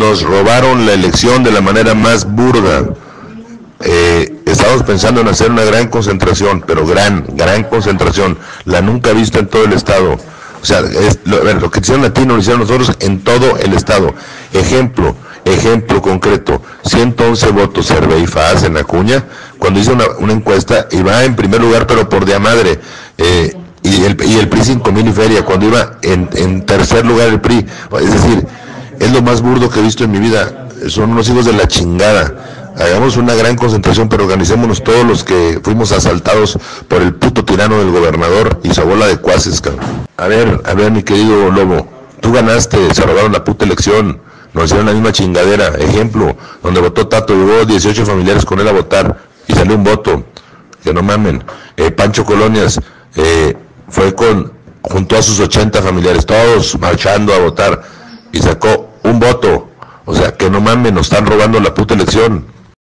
Nos robaron la elección de la manera más burda. Eh, estamos pensando en hacer una gran concentración, pero gran, gran concentración, la nunca vista en todo el estado. O sea, es, lo, que hicieron a ti no lo hicieron nosotros en todo el estado. Ejemplo, ejemplo concreto, 111 votos Cerve y Faz en Acuña, cuando hice una, encuesta, iba en primer lugar, pero por día madre. Eh, y el, y el PRI 5000 y feria, cuando iba en tercer lugar el PRI. Es decir, es lo más burdo que he visto en mi vida. Son unos hijos de la chingada. Hagamos una gran concentración, pero organicémonos todos los que fuimos asaltados por el puto tirano del gobernador y su bola de cuaces, cabrón. A ver, a ver, mi querido Lobo, tú ganaste, se robaron la puta elección, nos hicieron la misma chingadera. Ejemplo, donde votó Tato, llegó 18 familiares con él a votar y salió un voto. Que no mamen. Eh, Pancho Colonias eh, fue con, junto a sus 80 familiares, todos marchando a votar y sacó un voto. O sea, que no mames, nos están robando la puta elección.